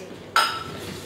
Sim.